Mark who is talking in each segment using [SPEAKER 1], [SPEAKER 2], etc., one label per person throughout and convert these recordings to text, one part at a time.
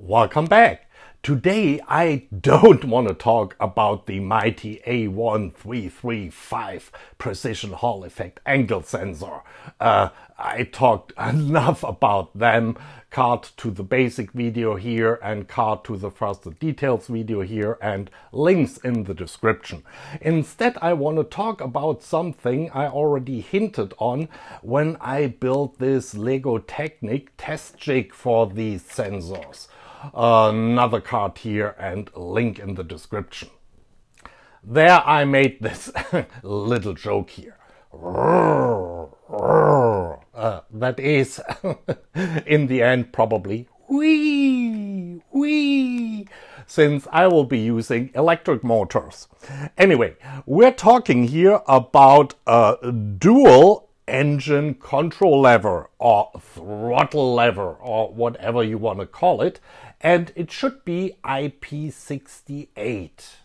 [SPEAKER 1] Welcome back. Today I don't want to talk about the mighty A1335 precision Hall effect angle sensor. Uh, I talked enough about them. Card to the basic video here and card to the first details video here and links in the description. Instead I want to talk about something I already hinted on when I built this Lego Technic test jig for these sensors another card here and link in the description. There I made this little joke here. Uh, that is, in the end, probably wee, wee, since I will be using electric motors. Anyway, we're talking here about a dual engine control lever or throttle lever or whatever you want to call it and it should be IP68.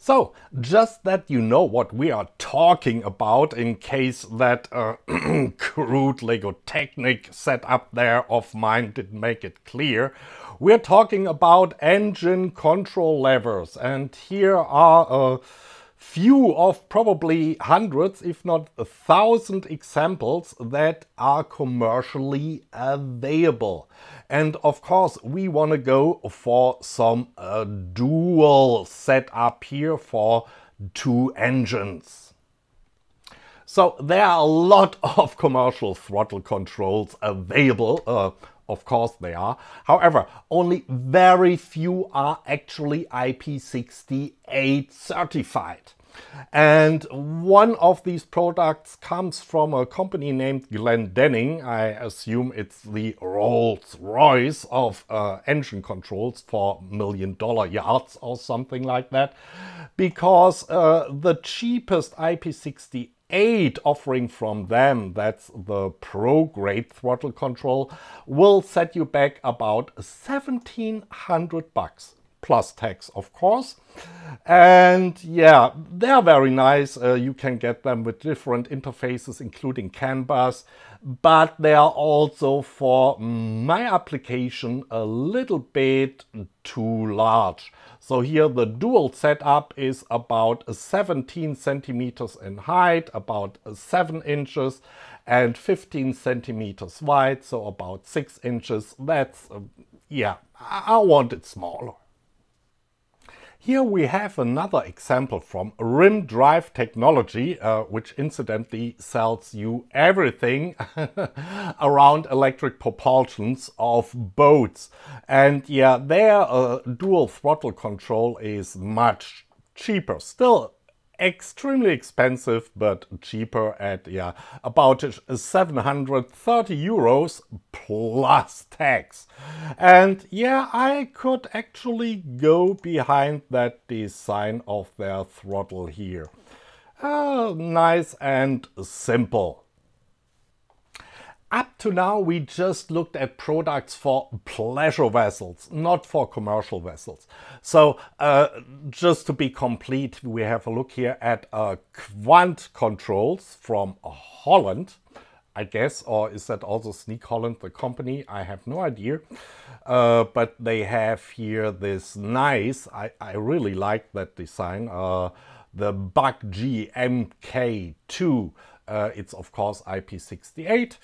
[SPEAKER 1] So, just that you know what we are talking about in case that uh, crude Lego Technic setup there of mine didn't make it clear, we're talking about engine control levers and here are a few of probably hundreds if not a thousand examples that are commercially available. And of course, we want to go for some uh, dual setup here for two engines. So there are a lot of commercial throttle controls available. Uh, of course they are. However, only very few are actually IP68 certified. And one of these products comes from a company named Glendinning. I assume it's the Rolls Royce of uh, engine controls for million dollar yards or something like that. Because uh, the cheapest IP68 offering from them, that's the pro grade throttle control, will set you back about 1700 bucks plus tax, of course. And yeah, they're very nice. Uh, you can get them with different interfaces, including CAN bus, but they are also for my application a little bit too large. So here the dual setup is about 17 centimeters in height, about 7 inches and 15 centimeters wide, so about 6 inches. That's, uh, yeah, I want it smaller. Here we have another example from Rim Drive Technology, uh, which incidentally sells you everything around electric propulsions of boats. And yeah, their uh, dual throttle control is much cheaper. Still extremely expensive but cheaper at yeah about 730 euros plus tax. And yeah I could actually go behind that design of their throttle here. Uh, nice and simple up to now, we just looked at products for pleasure vessels, not for commercial vessels. So uh, just to be complete, we have a look here at uh, Kwant Controls from Holland, I guess, or is that also Sneek Holland, the company? I have no idea. Uh, but they have here this nice, I, I really like that design, uh, the Bug G MK2 uh, it's of course IP68.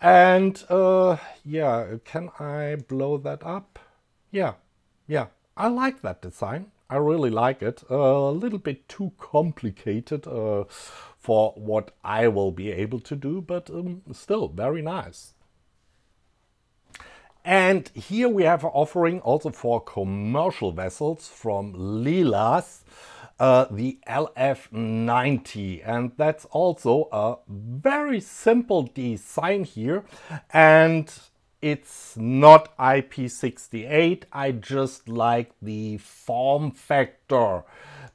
[SPEAKER 1] And uh, yeah, can I blow that up? Yeah, yeah, I like that design. I really like it. Uh, a little bit too complicated uh, for what I will be able to do, but um, still very nice. And here we have an offering also for commercial vessels from Lilaas uh, the LF90 and that's also a very simple design here and it's not IP68 I just like the form factor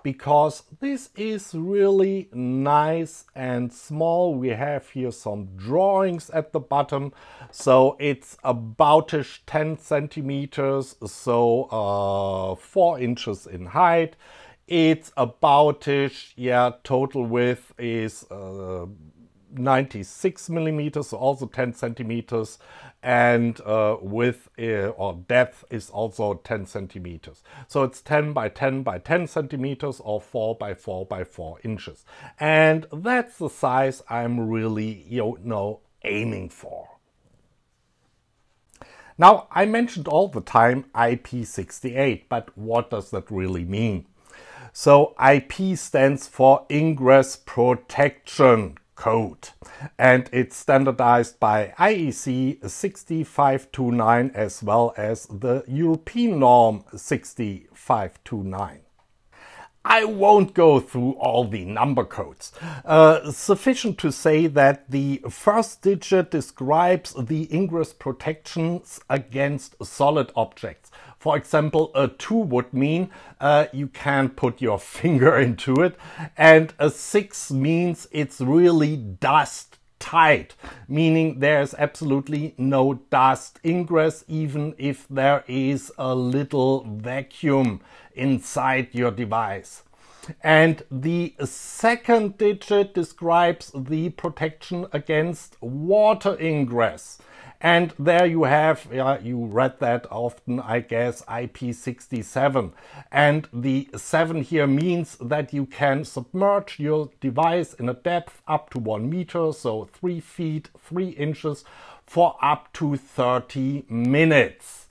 [SPEAKER 1] because this is really nice and small. We have here some drawings at the bottom. So it's aboutish 10 centimeters, so uh, 4 inches in height. It's aboutish, yeah, total width is uh, 96 millimeters, so also 10 centimeters, and uh, width uh, or depth is also 10 centimeters. So it's 10 by 10 by 10 centimeters or 4 by 4 by 4 inches. And that's the size I'm really, you know, aiming for. Now, I mentioned all the time IP68, but what does that really mean? So IP stands for Ingress Protection Code and it's standardized by IEC 60529 as well as the European norm 6529. I won't go through all the number codes. Uh, sufficient to say that the first digit describes the ingress protections against solid objects. For example, a 2 would mean uh, you can't put your finger into it, and a 6 means it's really dust tight, meaning there's absolutely no dust ingress, even if there is a little vacuum inside your device. And the second digit describes the protection against water ingress. And there you have, yeah, you read that often, I guess, IP67. And the 7 here means that you can submerge your device in a depth up to 1 meter, so 3 feet 3 inches, for up to 30 minutes.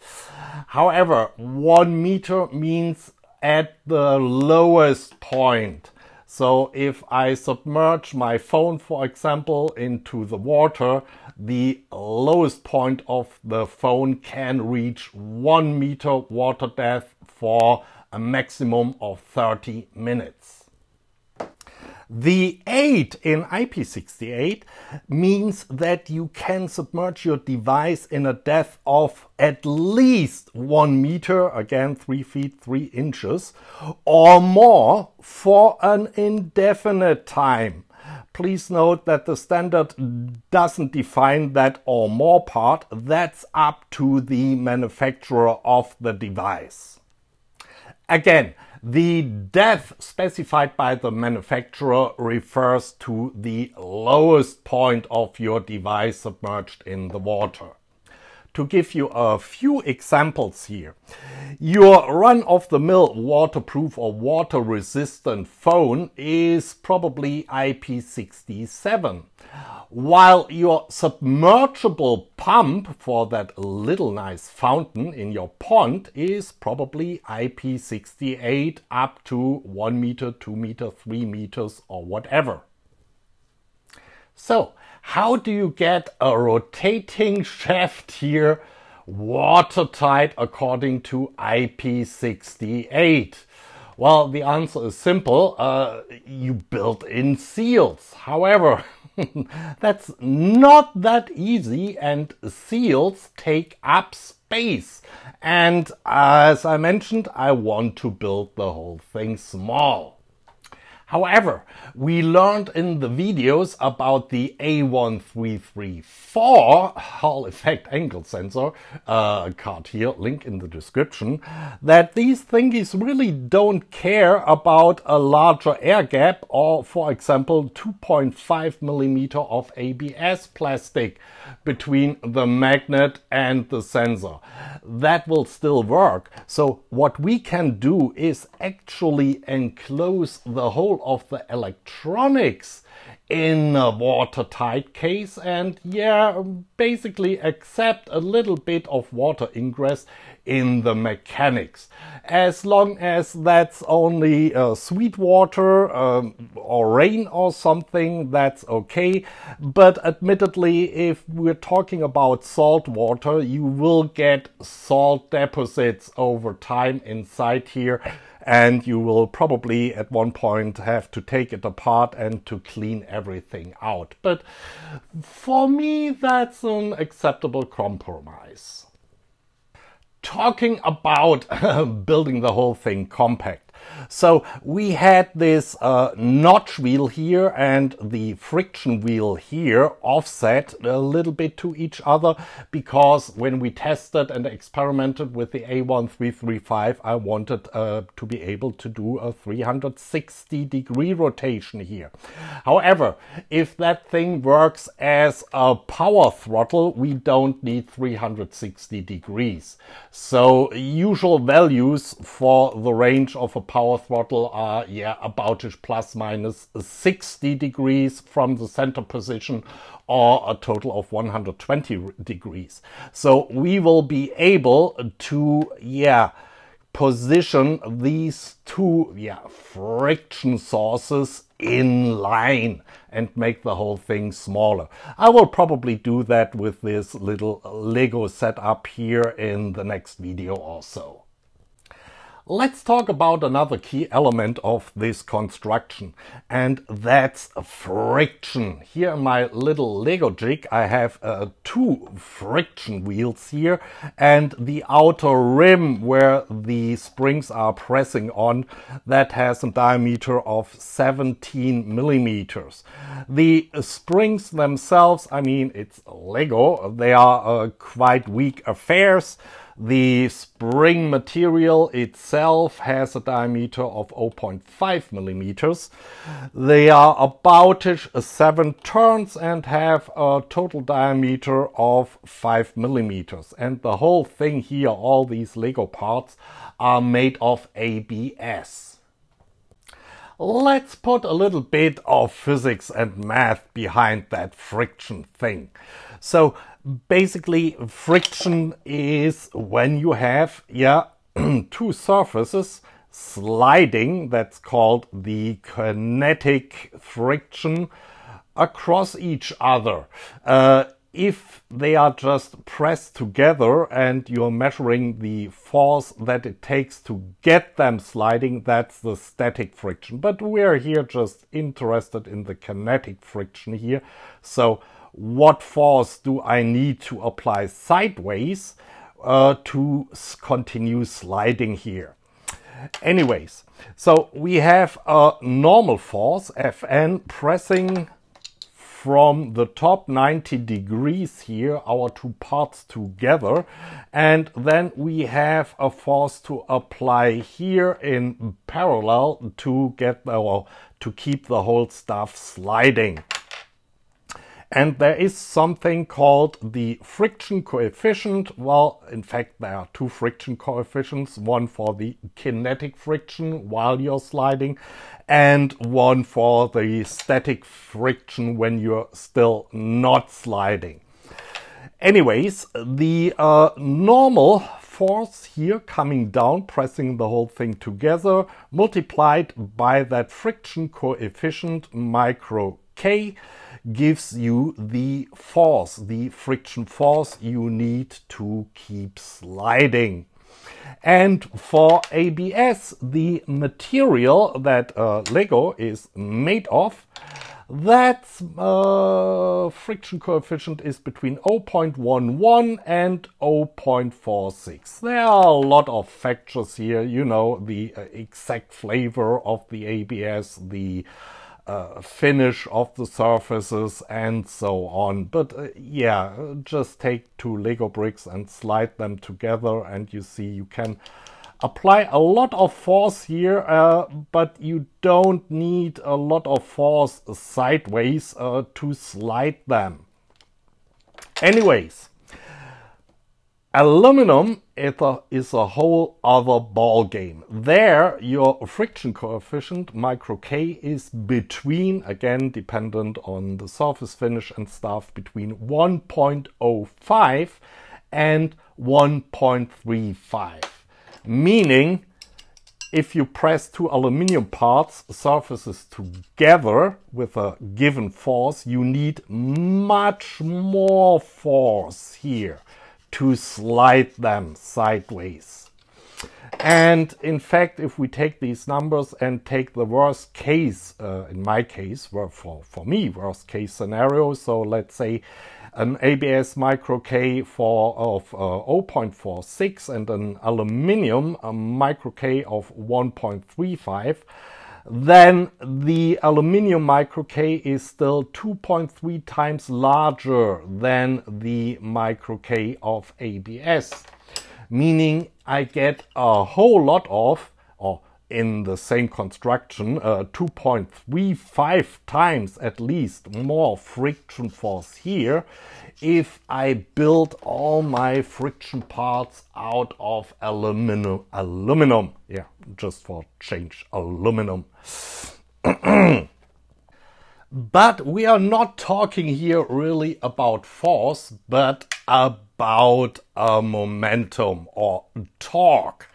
[SPEAKER 1] However, 1 meter means at the lowest point. So if I submerge my phone, for example, into the water, the lowest point of the phone can reach one meter water depth for a maximum of 30 minutes. The 8 in IP68 means that you can submerge your device in a depth of at least 1 meter, again 3 feet 3 inches, or more for an indefinite time. Please note that the standard doesn't define that or more part, that's up to the manufacturer of the device. Again, the depth specified by the manufacturer refers to the lowest point of your device submerged in the water. To give you a few examples here, your run-of-the-mill waterproof or water-resistant phone is probably IP67 while your submergible pump for that little nice fountain in your pond is probably IP68 up to 1 meter, 2 meter, 3 meters or whatever. So, how do you get a rotating shaft here watertight according to IP68? Well, the answer is simple. Uh, you build in seals. However, That's not that easy and seals take up space. And as I mentioned, I want to build the whole thing small. However, we learned in the videos about the A1334 Hall effect angle sensor uh, card here, link in the description, that these thingies really don't care about a larger air gap or, for example, 2.5 millimeter of ABS plastic between the magnet and the sensor. That will still work. So what we can do is actually enclose the whole of the electronics in a watertight case and yeah, basically accept a little bit of water ingress in the mechanics. As long as that's only uh, sweet water um, or rain or something, that's okay. But admittedly, if we're talking about salt water, you will get salt deposits over time inside here and you will probably at one point have to take it apart and to clean everything out. But for me, that's an acceptable compromise. Talking about building the whole thing compact. So we had this uh, notch wheel here and the friction wheel here offset a little bit to each other because when we tested and experimented with the A1335, I wanted uh, to be able to do a 360 degree rotation here. However, if that thing works as a power throttle, we don't need 360 degrees. So usual values for the range of a power throttle are, yeah, about plus minus 60 degrees from the center position or a total of 120 degrees. So we will be able to, yeah, position these two yeah, friction sources in line and make the whole thing smaller. I will probably do that with this little Lego setup here in the next video also. Let's talk about another key element of this construction, and that's friction. Here in my little Lego jig, I have uh, two friction wheels here, and the outer rim where the springs are pressing on, that has a diameter of 17 millimeters. The springs themselves, I mean, it's Lego, they are uh, quite weak affairs. The spring material itself has a diameter of 0.5 millimeters. They are about uh, seven turns and have a total diameter of 5 millimeters. And the whole thing here, all these Lego parts, are made of ABS. Let's put a little bit of physics and math behind that friction thing. So basically friction is when you have yeah two surfaces sliding that's called the kinetic friction across each other uh, if they are just pressed together and you're measuring the force that it takes to get them sliding, that's the static friction. But we're here just interested in the kinetic friction here. So what force do I need to apply sideways uh, to continue sliding here. Anyways, so we have a normal force, Fn, pressing from the top 90 degrees here, our two parts together. And then we have a force to apply here in parallel to get the, to keep the whole stuff sliding. And there is something called the friction coefficient. Well, in fact, there are two friction coefficients, one for the kinetic friction while you're sliding and one for the static friction when you're still not sliding. Anyways, the uh, normal force here coming down, pressing the whole thing together, multiplied by that friction coefficient micro k, gives you the force, the friction force you need to keep sliding. And for ABS, the material that uh, Lego is made of, that uh, friction coefficient is between 0.11 and 0.46. There are a lot of factors here, you know, the uh, exact flavor of the ABS, the uh, finish of the surfaces and so on. But uh, yeah, just take two Lego bricks and slide them together and you see you can apply a lot of force here, uh, but you don't need a lot of force sideways uh, to slide them. Anyways, Aluminum is a whole other ball game. There, your friction coefficient, micro K, is between, again, dependent on the surface finish and stuff, between 1.05 and 1.35. Meaning, if you press two aluminium parts, surfaces together with a given force, you need much more force here to slide them sideways. And in fact, if we take these numbers and take the worst case, uh, in my case, for, for me, worst case scenario, so let's say an ABS micro K for of uh, 0.46 and an aluminium micro K of 1.35, then the aluminium micro K is still 2.3 times larger than the micro K of ABS, meaning I get a whole lot of, or in the same construction, uh, 2.35 times at least more friction force here if I build all my friction parts out of aluminum. Aluminum, yeah, just for change, aluminum. but we are not talking here really about force, but about a momentum or torque.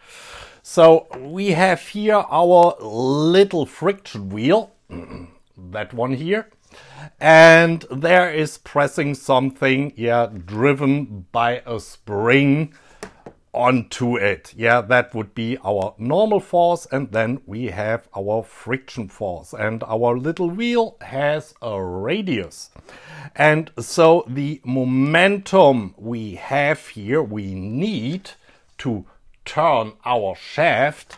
[SPEAKER 1] So we have here our little friction wheel, that one here, and there is pressing something, yeah, driven by a spring onto it. Yeah, that would be our normal force, and then we have our friction force, and our little wheel has a radius. And so the momentum we have here, we need to turn our shaft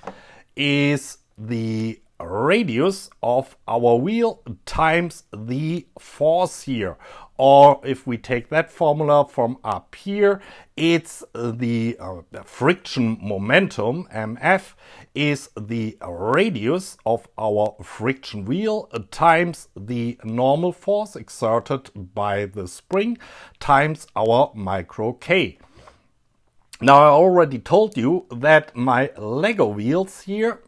[SPEAKER 1] is the radius of our wheel times the force here. Or if we take that formula from up here, it's the uh, friction momentum, MF, is the radius of our friction wheel times the normal force exerted by the spring times our micro K. Now I already told you that my Lego wheels here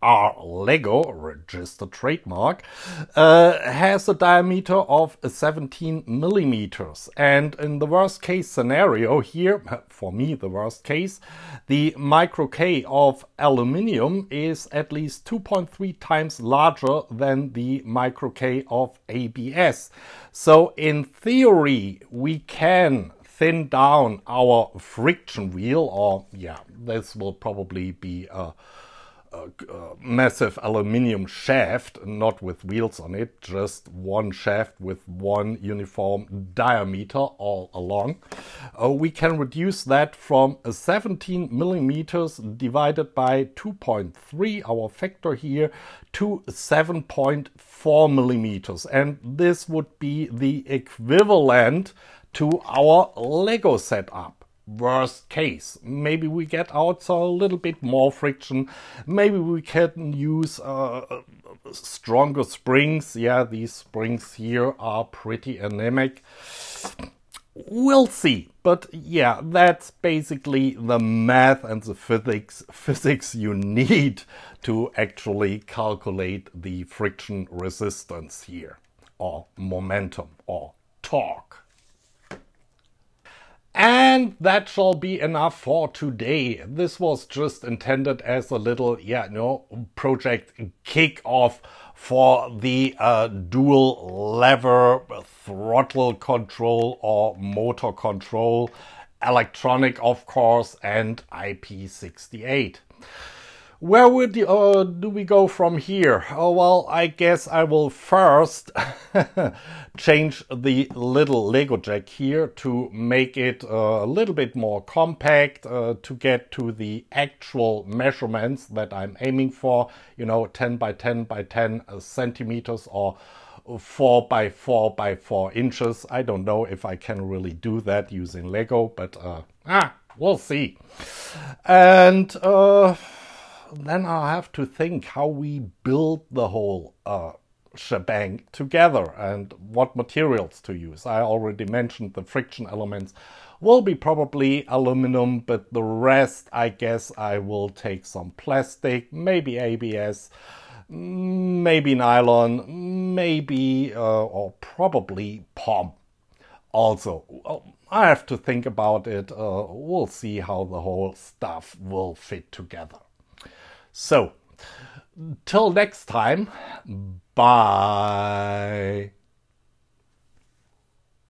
[SPEAKER 1] are Lego, registered trademark, uh, has a diameter of 17 millimeters. And in the worst case scenario here, for me the worst case, the micro K of aluminium is at least 2.3 times larger than the micro K of ABS. So in theory, we can thin down our friction wheel, or yeah, this will probably be a, a, a, massive aluminium shaft, not with wheels on it, just one shaft with one uniform diameter all along. Uh, we can reduce that from 17 millimeters divided by 2.3, our factor here, to 7.4 millimeters. And this would be the equivalent to our Lego setup. Worst case, maybe we get out a little bit more friction. Maybe we can use uh, stronger springs. Yeah, these springs here are pretty anemic. We'll see. But yeah, that's basically the math and the physics physics you need to actually calculate the friction resistance here, or momentum, or torque. And that shall be enough for today. This was just intended as a little, yeah, no, project kick-off for the uh, dual lever throttle control or motor control, electronic of course, and IP68. Where would uh, do we go from here? Oh, well, I guess I will first change the little Lego jack here to make it uh, a little bit more compact uh, to get to the actual measurements that I'm aiming for, you know, 10 by 10 by 10 centimeters or 4 by 4 by 4 inches. I don't know if I can really do that using Lego, but uh, ah, we'll see. And uh, then i have to think how we build the whole uh, shebang together and what materials to use. I already mentioned the friction elements will be probably aluminum, but the rest, I guess I will take some plastic, maybe ABS, maybe nylon, maybe uh, or probably POM. Also, I have to think about it. Uh, we'll see how the whole stuff will fit together. So, till next time, bye.